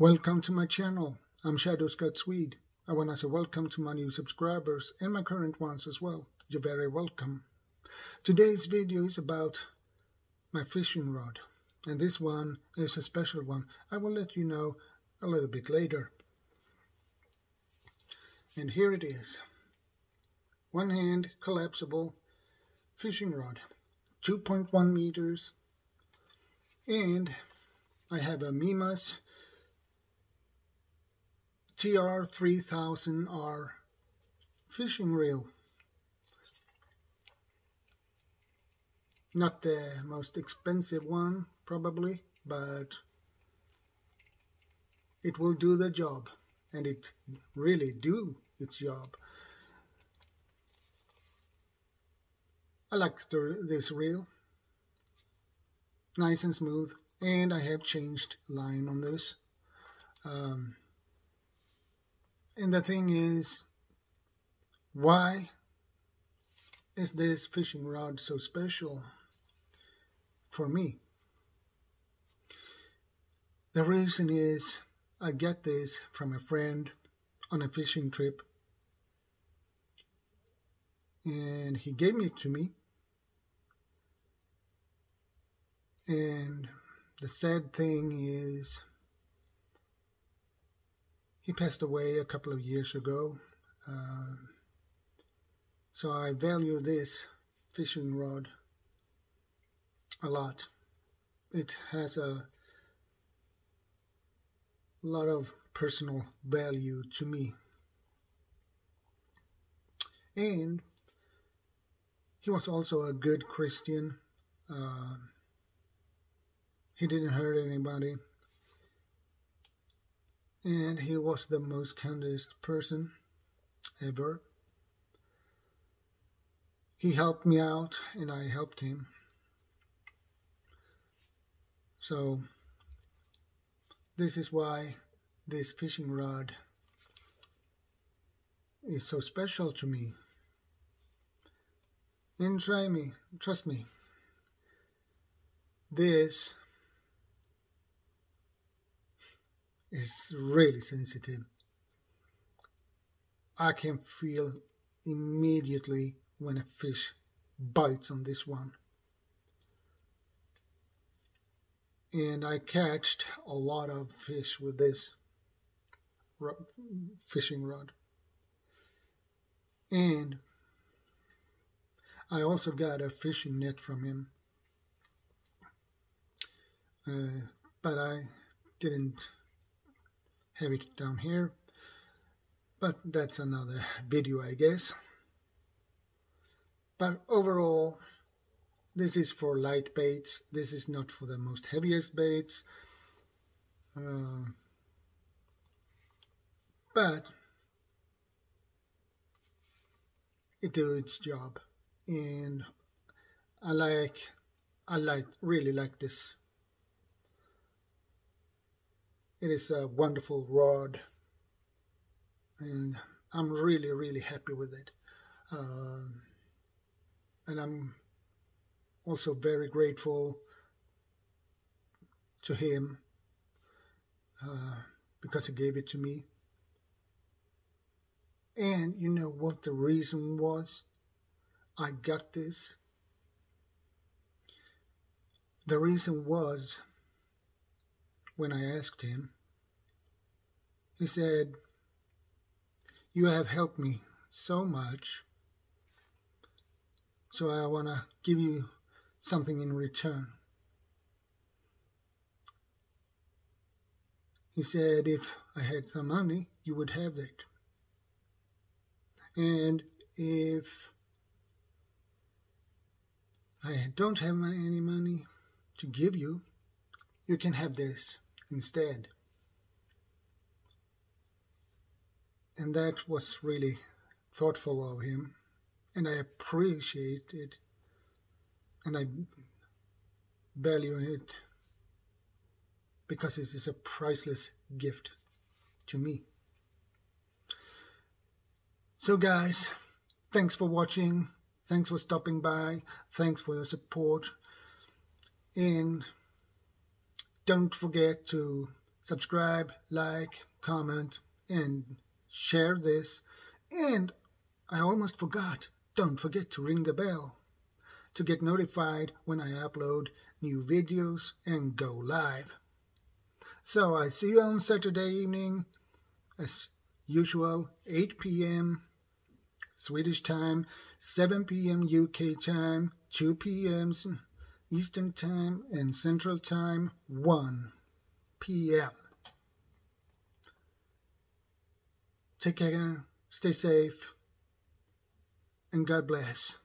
Welcome to my channel. I'm Shadow Scout Swede. I want to say welcome to my new subscribers and my current ones as well. You're very welcome. Today's video is about my fishing rod. And this one is a special one. I will let you know a little bit later. And here it is. One hand collapsible fishing rod. 2.1 meters. And I have a Mimas TR3000R fishing reel. Not the most expensive one, probably, but it will do the job. And it really do its job. I like the, this reel. Nice and smooth. And I have changed line on this. Um, and the thing is, why is this fishing rod so special for me? The reason is I get this from a friend on a fishing trip and he gave it to me and the sad thing is he passed away a couple of years ago. Uh, so I value this fishing rod a lot. It has a lot of personal value to me. And he was also a good Christian. Uh, he didn't hurt anybody and he was the most kindest person ever. He helped me out and I helped him. So this is why this fishing rod is so special to me. And try me, trust me. This is really sensitive. I can feel immediately when a fish bites on this one. And I catched a lot of fish with this fishing rod. And I also got a fishing net from him. Uh, but I didn't have it down here but that's another video I guess. But overall this is for light baits. This is not for the most heaviest baits. Uh, but it do its job. And I like I like really like this it is a wonderful rod and I'm really really happy with it. Um, and I'm also very grateful to him uh, because he gave it to me. And you know what the reason was? I got this. The reason was when I asked him. He said, You have helped me so much, so I want to give you something in return. He said, If I had some money, you would have it. And if I don't have any money to give you, you can have this instead. And that was really thoughtful of him, and I appreciate it, and I value it because it is a priceless gift to me. So guys, thanks for watching. Thanks for stopping by. Thanks for your support. And don't forget to subscribe, like, comment, and share this. And I almost forgot, don't forget to ring the bell to get notified when I upload new videos and go live. So I see you on Saturday evening, as usual, 8 p.m. Swedish time, 7 p.m. UK time, 2 p.m. Eastern time, and Central time, 1 p.m. Take care, stay safe, and God bless.